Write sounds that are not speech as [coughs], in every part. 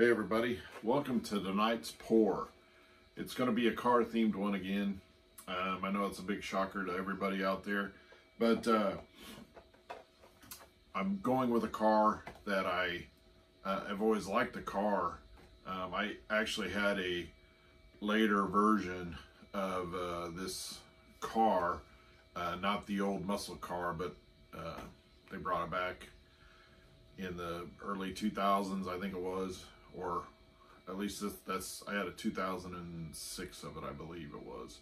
Hey everybody, welcome to tonight's pour. It's going to be a car themed one again. Um, I know it's a big shocker to everybody out there, but uh, I'm going with a car that I uh, I've always liked the car. Um, I actually had a later version of uh, this car, uh, not the old muscle car, but uh, they brought it back in the early 2000s, I think it was, or at least this, that's I had a 2006 of it, I believe it was.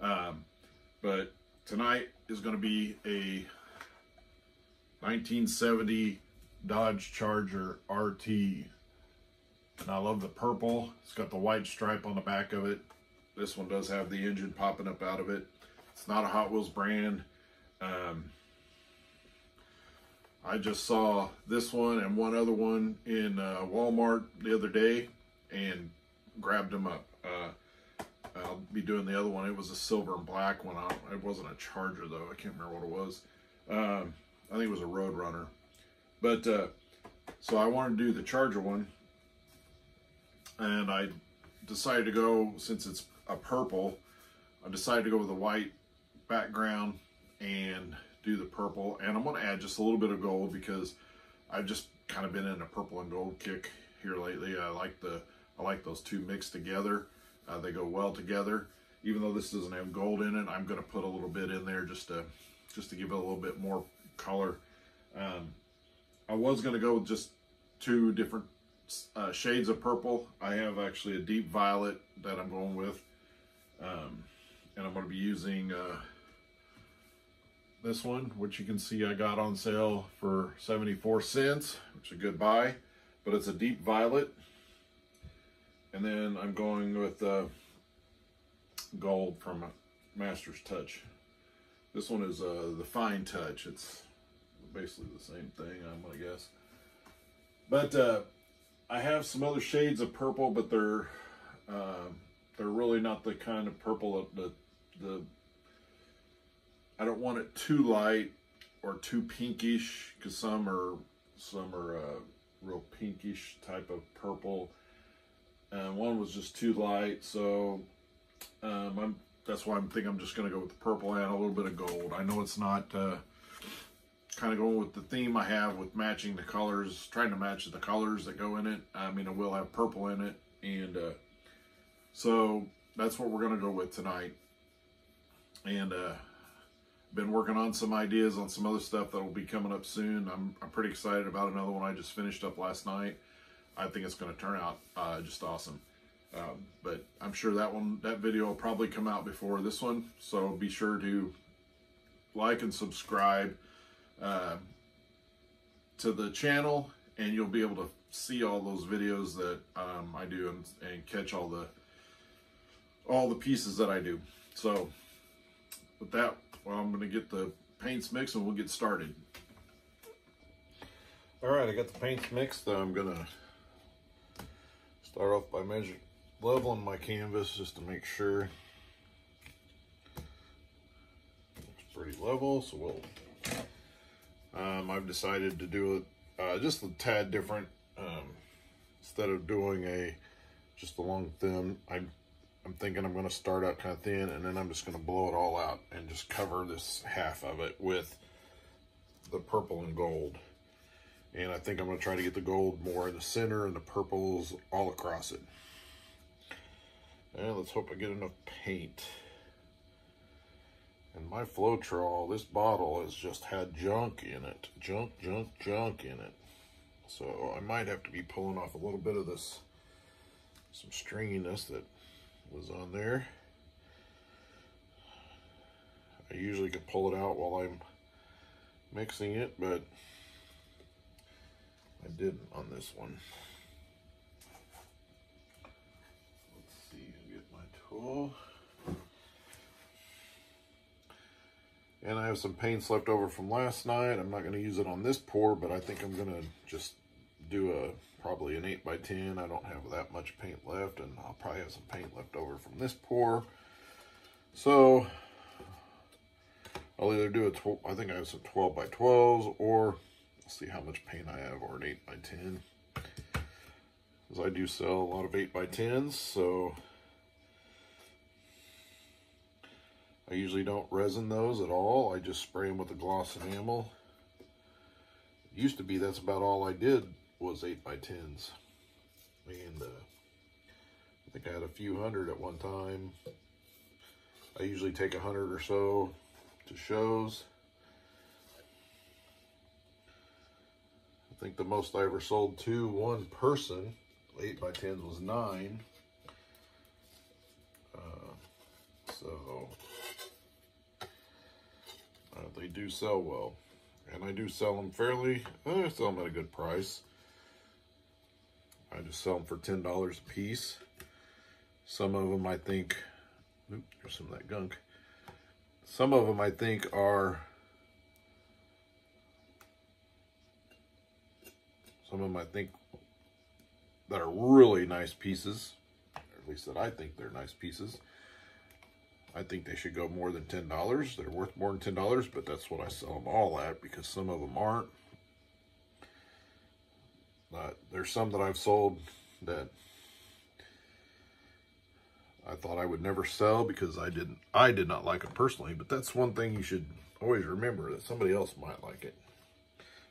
Um, but tonight is going to be a 1970 Dodge Charger RT. And I love the purple. It's got the white stripe on the back of it. This one does have the engine popping up out of it. It's not a Hot Wheels brand. Um, I just saw this one and one other one in uh, Walmart the other day and grabbed them up. Uh, I'll be doing the other one. It was a silver and black one. it wasn't a Charger though. I can't remember what it was. Um, I think it was a Roadrunner. But uh, so I wanted to do the Charger one, and I decided to go since it's a purple. I decided to go with a white background and do the purple. And I'm going to add just a little bit of gold because I've just kind of been in a purple and gold kick here lately. I like the I like those two mixed together. Uh, they go well together. Even though this doesn't have gold in it, I'm going to put a little bit in there just to just to give it a little bit more color. Um, I was going to go with just two different uh, shades of purple. I have actually a deep violet that I'm going with. Um, and I'm going to be using uh, this one, which you can see I got on sale for 74 cents, which is a good buy. But it's a deep violet. And then I'm going with uh, gold from Master's Touch. This one is uh, the Fine Touch. It's basically the same thing, I'm gonna guess. But uh, I have some other shades of purple, but they're uh, they're really not the kind of purple that the, the I don't want it too light or too pinkish because some are some are uh, real pinkish type of purple and one was just too light so um, I'm that's why I'm thinking I'm just going to go with the purple and a little bit of gold. I know it's not uh, kind of going with the theme I have with matching the colors, trying to match the colors that go in it. I mean, it will have purple in it. And uh, so that's what we're going to go with tonight. And uh, been working on some ideas on some other stuff that will be coming up soon. I'm, I'm pretty excited about another one I just finished up last night. I think it's going to turn out uh, just awesome. Um, but I'm sure that one, that video will probably come out before this one. So be sure to like and subscribe uh, to the channel and you'll be able to see all those videos that um, I do and, and catch all the all the pieces that I do. So with that, well, I'm going to get the paints mixed and we'll get started. All right, I got the paints mixed. I'm going to start off by measuring leveling my canvas just to make sure it's pretty level. So we'll, um, I've decided to do it uh, just a tad different. Um, instead of doing a just a long thin, I'm, I'm thinking I'm going to start out kind of thin and then I'm just going to blow it all out and just cover this half of it with the purple and gold. And I think I'm going to try to get the gold more in the center and the purples all across it. And let's hope I get enough paint. And my Floetrol, this bottle has just had junk in it. Junk, junk, junk in it. So I might have to be pulling off a little bit of this, some stringiness that was on there. I usually can pull it out while I'm mixing it, but I didn't on this one. Cool. And I have some paints left over from last night. I'm not going to use it on this pour, but I think I'm going to just do a probably an 8 by 10 I don't have that much paint left, and I'll probably have some paint left over from this pour. So, I'll either do a 12, I think I have some 12 by 12s, or see how much paint I have, or an 8 by 10 Because I do sell a lot of 8 by 10s, so I usually don't resin those at all. I just spray them with a gloss enamel. Used to be that's about all I did was 8x10s. And uh, I think I had a few hundred at one time. I usually take a hundred or so to shows. I think the most I ever sold to one person, 8 by 10s was 9. Uh, so, uh, they do sell well. And I do sell them fairly, I sell them at a good price. I just sell them for $10 a piece. Some of them I think, there's some of that gunk. Some of them I think are Some of them I think that are really nice pieces, or at least that I think they're nice pieces. I think they should go more than $10. They're worth more than $10, but that's what I sell them all at because some of them aren't. But there's some that I've sold that I thought I would never sell because I didn't I did not like them personally, but that's one thing you should always remember that somebody else might like it.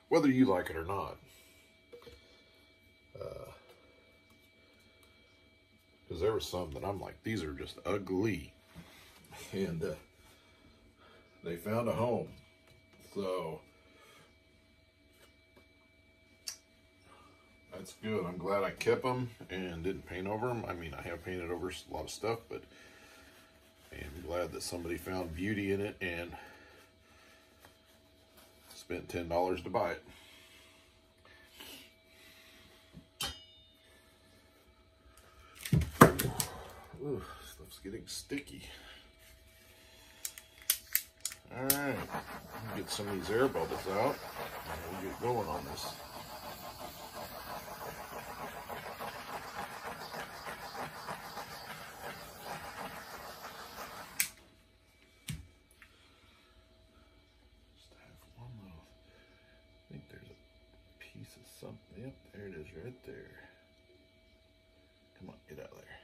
Whether you like it or not. Because uh, there were some that I'm like, these are just ugly. [laughs] And uh, they found a home. So that's good. I'm glad I kept them and didn't paint over them. I mean, I have painted over a lot of stuff, but I'm glad that somebody found beauty in it and spent $10 to buy it. Ooh, stuff's getting sticky. Alright, get some of these air bubbles out and we'll get going on this. I think there's a piece of something. Yep, there it is right there. Come on, get out there.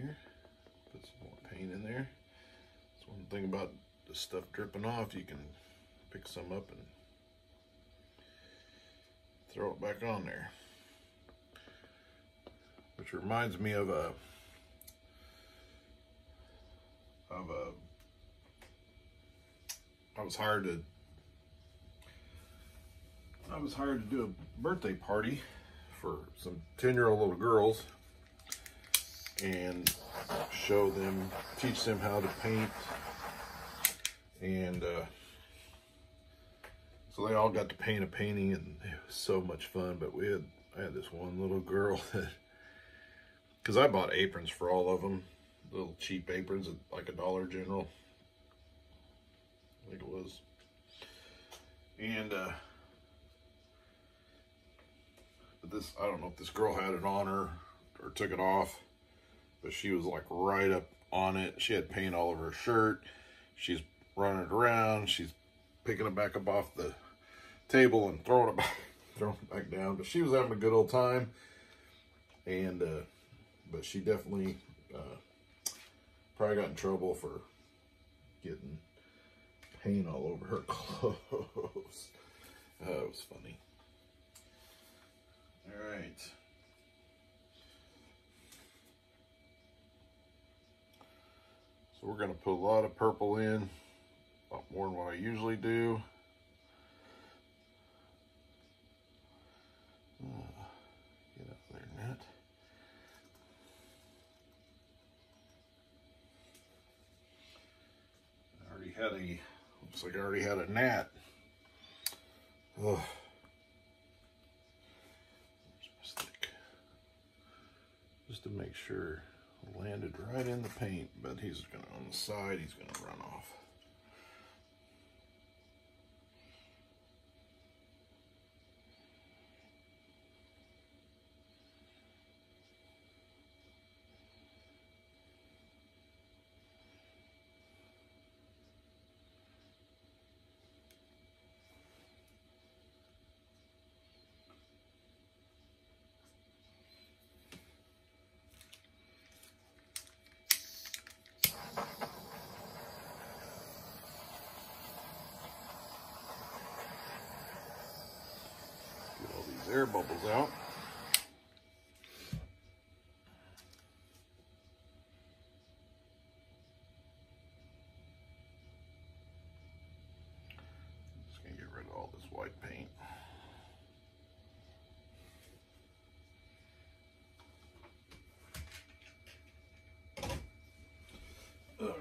here. Put some more paint in there. That's one thing about the stuff dripping off. You can pick some up and throw it back on there. Which reminds me of a of a I was hired to I was hired to do a birthday party for some 10 year old little girls and show them, teach them how to paint. And uh, so they all got to paint a painting and it was so much fun. But we had, I had this one little girl [laughs] that, because I bought aprons for all of them, little cheap aprons at like a Dollar General. I think it was. And, uh, but this, I don't know if this girl had it on her or took it off but she was like right up on it. She had paint all over her shirt. She's running it around. She's picking it back up off the table and throwing it back, [laughs] throwing it back down. But she was having a good old time. And, uh, but she definitely, uh, probably got in trouble for getting paint all over her [laughs] clothes. uh, was funny. All right. So we're going to put a lot of purple in, lot more than what I usually do. Uh, get up there, net. I already had a, looks like I already had a gnat. Ugh. Just to make sure landed right in the paint, but he's gonna, on the side, he's gonna run off. Bubbles out. Just gonna get rid of all this white paint. All right.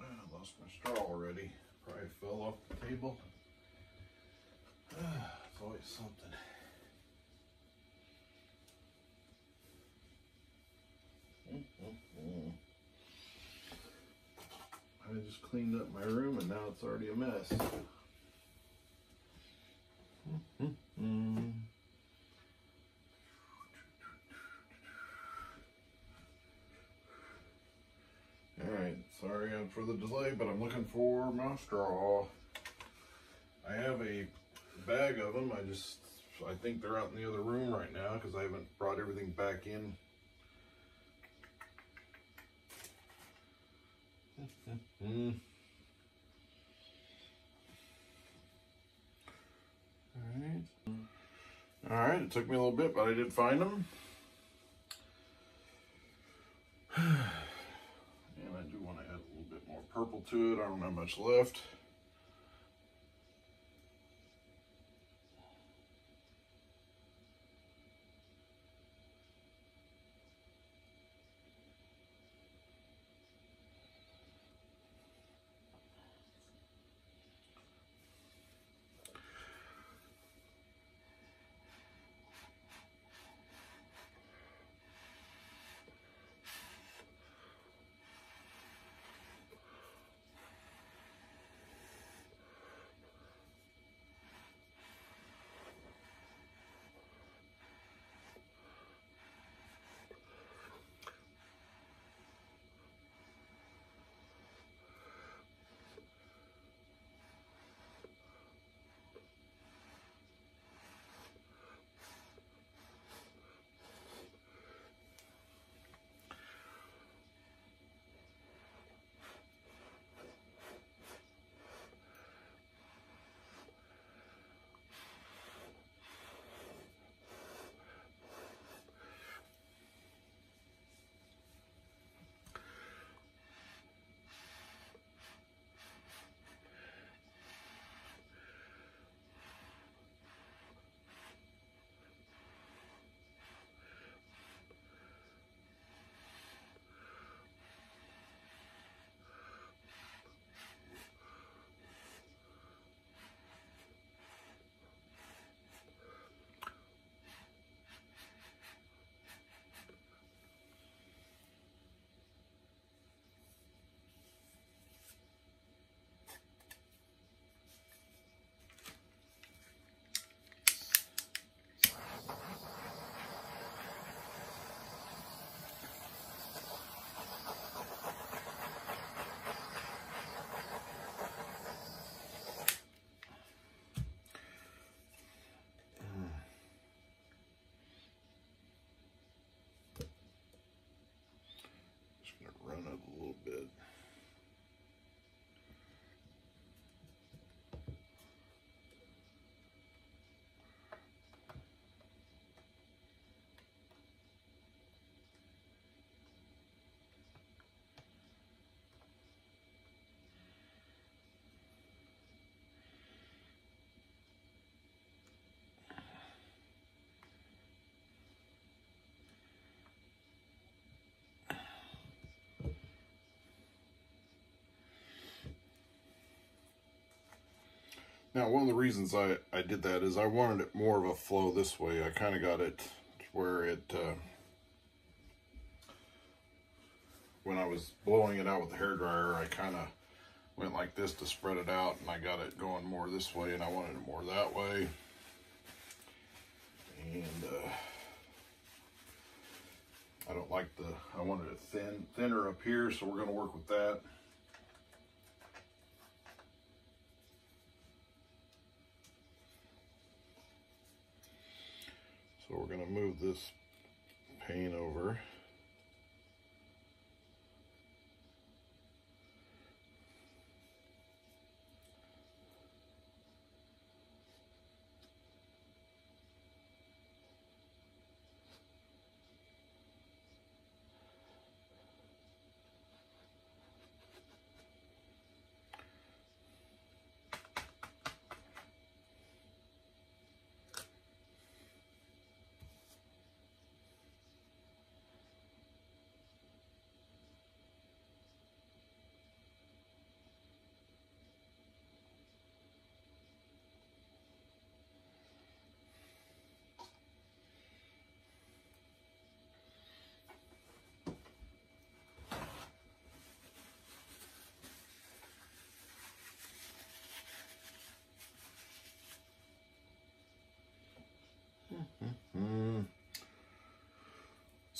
I lost my straw already. Probably fell off the table. it's always something. Mm-mm-mm. I just cleaned up my room and now it's already a mess. [laughs] Alright, sorry for the delay, but I'm looking for my straw. I have a bag of them. I just, I think they're out in the other room right now because I haven't brought everything back in. Alright. Alright, it took me a little bit, but I did find them. [sighs] And I do want to add a little bit more purple to it. I don't have much left. Now, one of the reasons I, I did that is I wanted it more of a flow this way. I kind of got it where it, uh, when I was blowing it out with the hair dryer, I kind of went like this to spread it out and I got it going more this way and I wanted it more that way. And uh, I don't like the, I wanted it thin, thinner up here, so we're gonna work with that. So we're gonna move this pane over.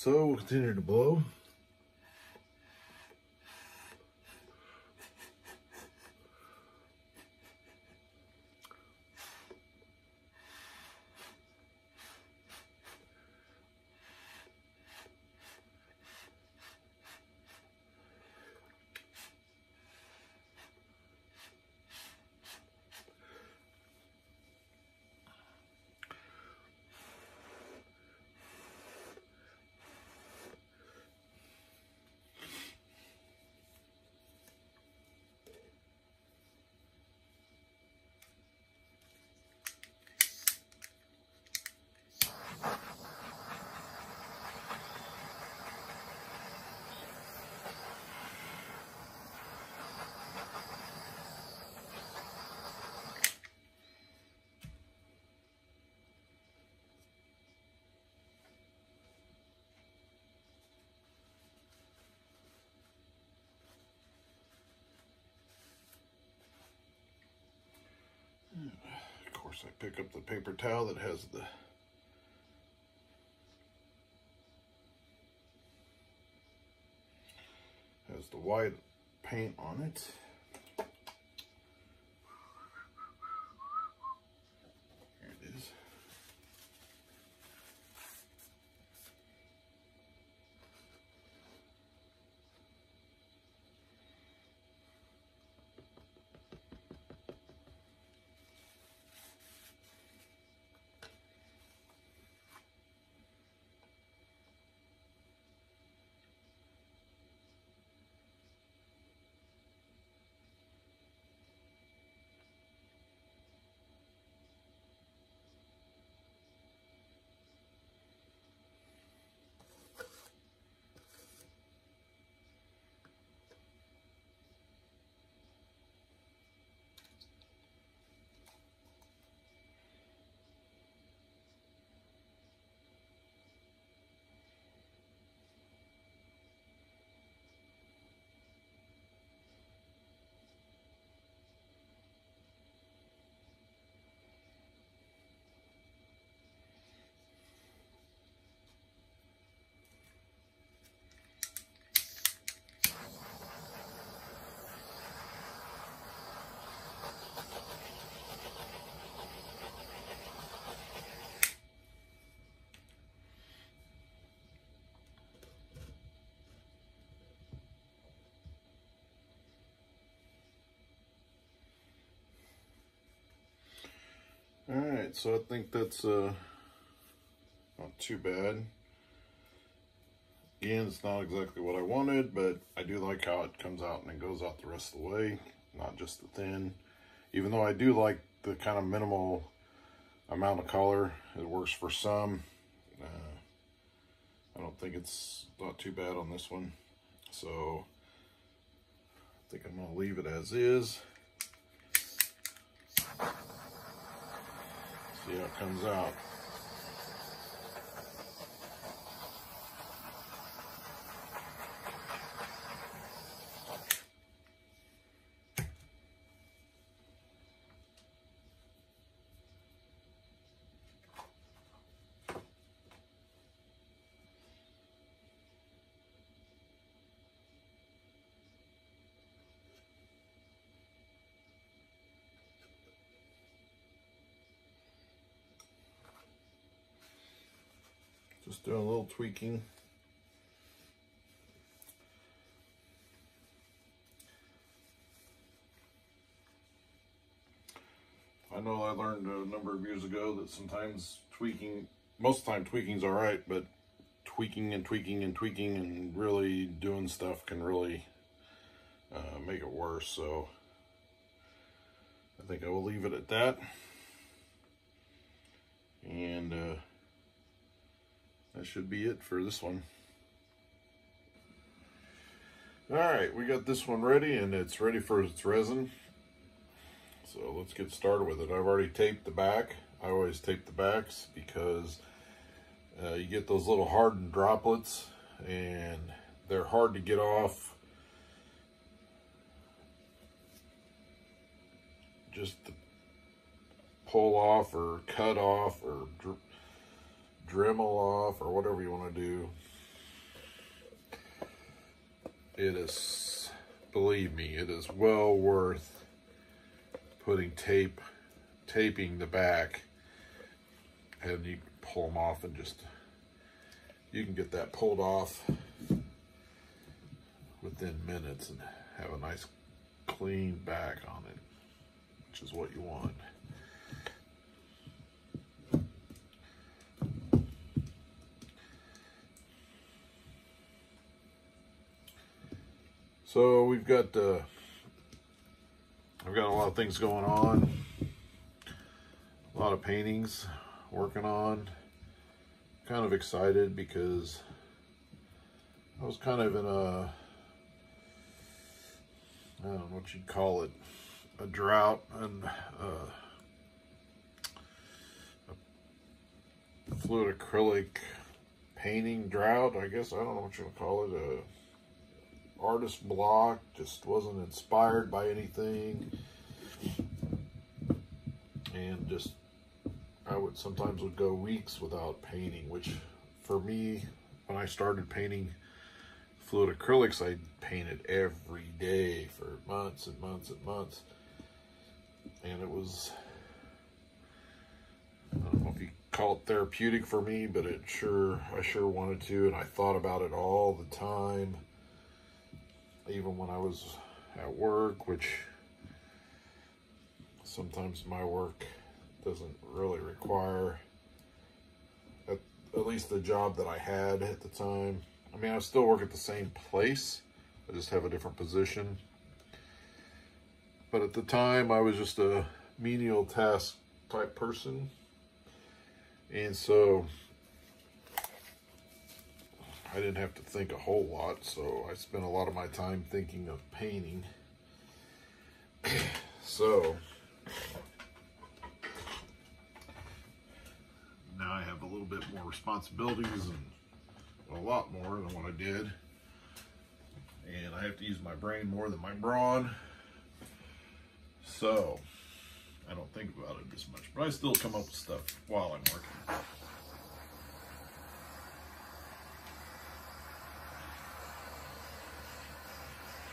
So we'll continue to blow. Of course, I pick up the paper towel that has the has the white paint on it. Right, so I think that's uh, not too bad. Again, it's not exactly what I wanted, but I do like how it comes out and it goes out the rest of the way, not just the thin. Even though I do like the kind of minimal amount of color, it works for some. Uh, I don't think it's not too bad on this one. So I think I'm gonna leave it as is. See how it comes out. Just doing a little tweaking. I know I learned a number of years ago that sometimes tweaking, most of the time tweaking's all right, but tweaking and tweaking and tweaking and really doing stuff can really uh, make it worse. So I think I will leave it at that. And uh, that should be it for this one. All right, we got this one ready and it's ready for its resin. So let's get started with it. I've already taped the back. I always tape the backs because uh, you get those little hardened droplets and they're hard to get off. Just to pull off or cut off or Dremel off or whatever you want to do. It is, believe me, it is well worth putting tape, taping the back and you pull them off and just, you can get that pulled off within minutes and have a nice clean back on it, which is what you want. So we've got, uh, I've got a lot of things going on, a lot of paintings working on. Kind of excited because I was kind of in a, I don't know what you'd call it, a drought and uh, a fluid acrylic painting drought, I guess. I don't know what you would call it. Uh, artist block, just wasn't inspired by anything. And just, I would sometimes would go weeks without painting, which for me, when I started painting fluid acrylics, I painted every day for months and months and months. And it was, I don't know if you call it therapeutic for me, but it sure, I sure wanted to. And I thought about it all the time even when I was at work, which sometimes my work doesn't really require at, at least the job that I had at the time. I mean, I still work at the same place. I just have a different position. But at the time, I was just a menial task type person. And so I didn't have to think a whole lot, so I spent a lot of my time thinking of painting. [clears throat] so, now I have a little bit more responsibilities and a lot more than what I did. And I have to use my brain more than my brawn. So, I don't think about it as much, but I still come up with stuff while I'm working.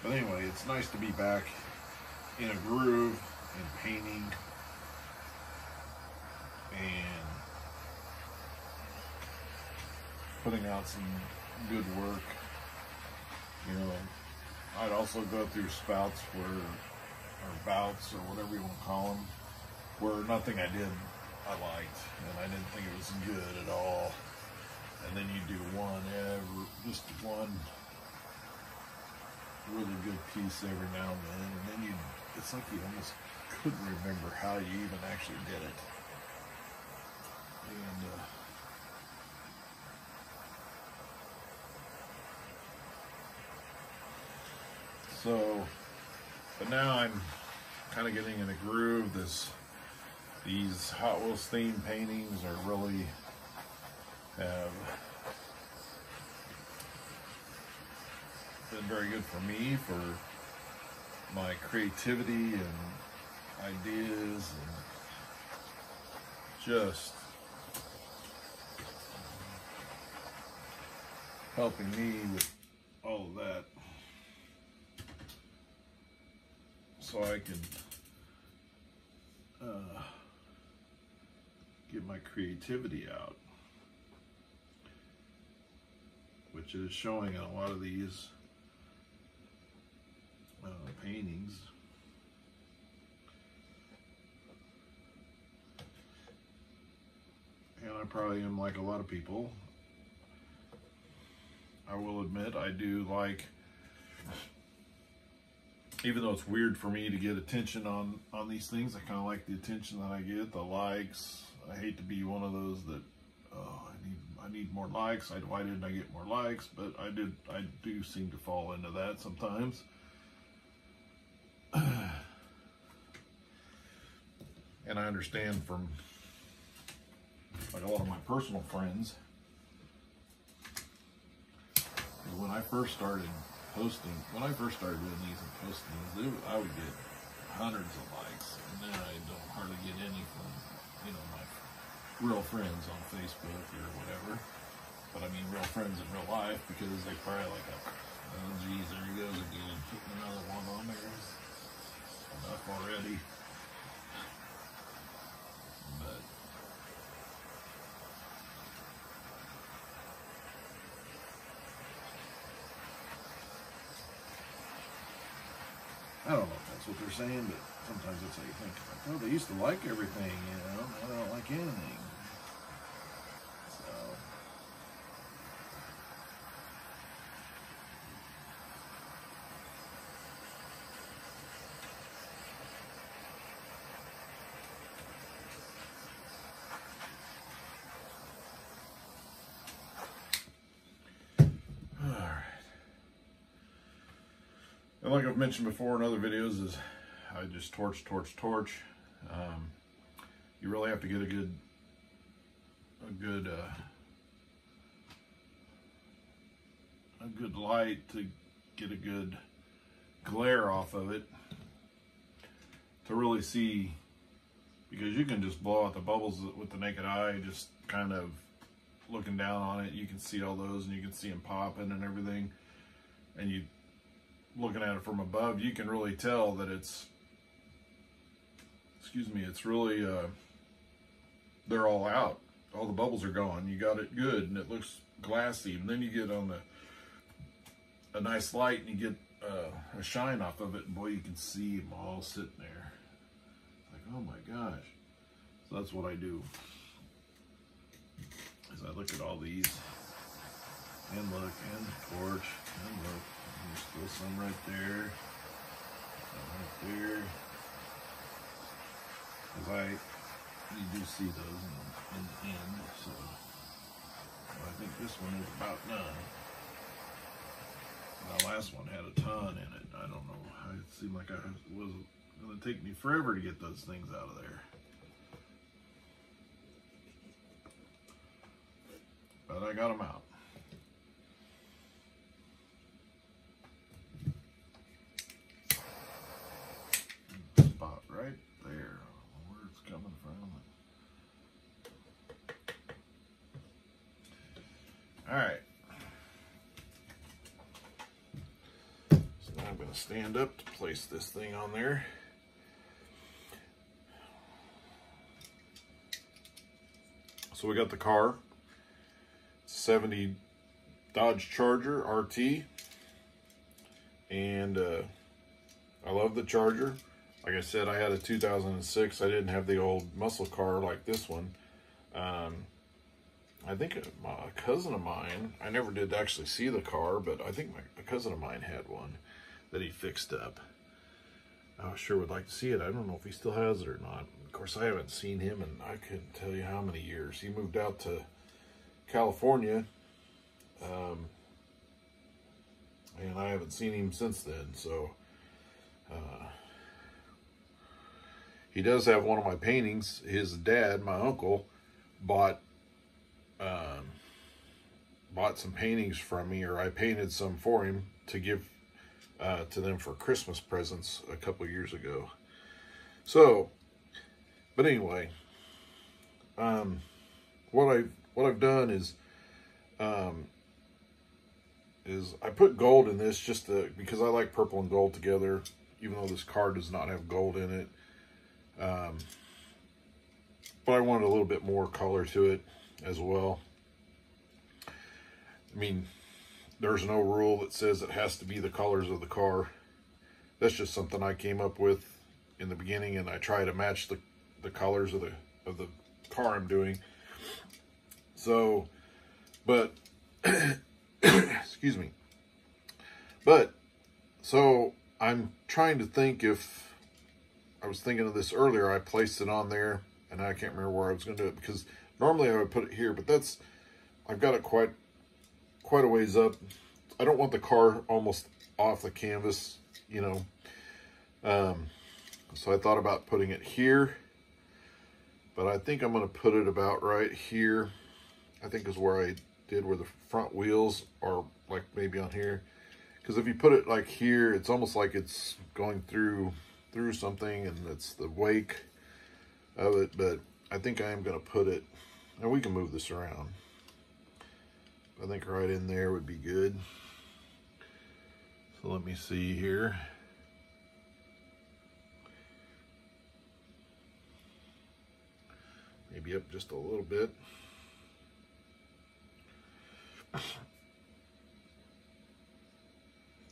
But anyway, it's nice to be back in a groove and painting and putting out some good work. You know, I'd also go through spouts where, or bouts or whatever you want to call them, where nothing I did I liked and I didn't think it was good at all. And then you do one ever, just one really good piece every now and then, and then you, it's like you almost couldn't remember how you even actually did it. And, uh, so, but now I'm kind of getting in a groove. This these Hot Wheels theme paintings are really have been very good for me for my creativity and ideas and just helping me with all of that. So I can uh, get my creativity out which is showing in a lot of these paintings. And I probably am like a lot of people. I will admit I do like even though it's weird for me to get attention on on these things I kind of like the attention that I get the likes. I hate to be one of those that oh, I need I need more likes. I, why didn't I get more likes? But I did I do seem to fall into that sometimes [clears throat] and I understand from like a lot of my personal friends when I first started posting, when I first started doing these and posting these, I would get hundreds of likes, and then I don't hardly get any from, you know, my real friends on Facebook or whatever. But I mean real friends in real life because they probably like, oh geez, there he goes again, putting another one on there. Enough already. But I don't know if that's what they're saying, but sometimes that's how you think. Like, oh, they used to like everything, you know. Now they don't like anything. And like I've mentioned before in other videos, is I just torch, torch, torch. Um, you really have to get a good, a good, uh, a good light to get a good glare off of it to really see because you can just blow out the bubbles with the naked eye just kind of looking down on it you can see all those and you can see them popping and everything and you looking at it from above, you can really tell that it's, excuse me, it's really, uh, they're all out. All the bubbles are gone. You got it good and it looks glassy. And then you get on the, a nice light and you get uh, a shine off of it. And boy, you can see them all sitting there. Like, oh my gosh. So that's what I do. As I look at all these and look and torch and look there's still some right there. Some right there. Because I, you do see those in, in the end, so well, I think this one is about done. The last one had a ton in it. I don't know. It seemed like I was going to take me forever to get those things out of there. But I got them out. All right. So now I'm going to stand up to place this thing on there. So we got the car, 70 Dodge Charger RT, and uh, I love the Charger. Like I said, I had a 2006. I didn't have the old muscle car like this one. Um, I think a cousin of mine, I never did actually see the car, but I think my, a cousin of mine had one that he fixed up. I sure would like to see it. I don't know if he still has it or not. Of course, I haven't seen him in I couldn't tell you how many years. He moved out to California, um, and I haven't seen him since then. So uh, he does have one of my paintings. His dad, my uncle, bought um, bought some paintings from me, or I painted some for him to give uh, to them for Christmas presents a couple years ago. So, but anyway, um, what I what I've done is, um, is I put gold in this just to, because I like purple and gold together, even though this card does not have gold in it. Um, but I wanted a little bit more color to it as well. I mean, there's no rule that says it has to be the colors of the car. That's just something I came up with in the beginning, and I try to match the, the colors of the of the car I'm doing. So, but [coughs] excuse me. But so I'm trying to think if I was thinking of this earlier. I placed it on there, and I can't remember where I was going to do it because normally I would put it here, but that's I've got it quite quite a ways up. I don't want the car almost off the canvas, you know. Um, so I thought about putting it here, but I think I'm going to put it about right here. I think is where I did where the front wheels are like maybe on here. Because if you put it like here, it's almost like it's going through through something and it's the wake of it. But I think I am going to put it, and we can move this around. I think right in there would be good. So let me see here. Maybe up just a little bit.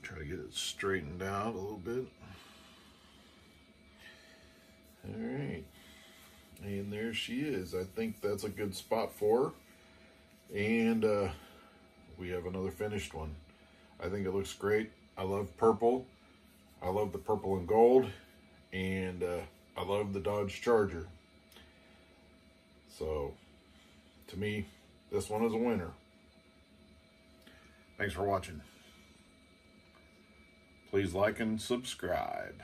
Try to get it straightened out a little bit. All right. And there she is. I think that's a good spot for her. And uh, we have another finished one. I think it looks great. I love purple. I love the purple and gold. And uh, I love the Dodge Charger. So, to me, this one is a winner. Thanks for watching. Please like and subscribe.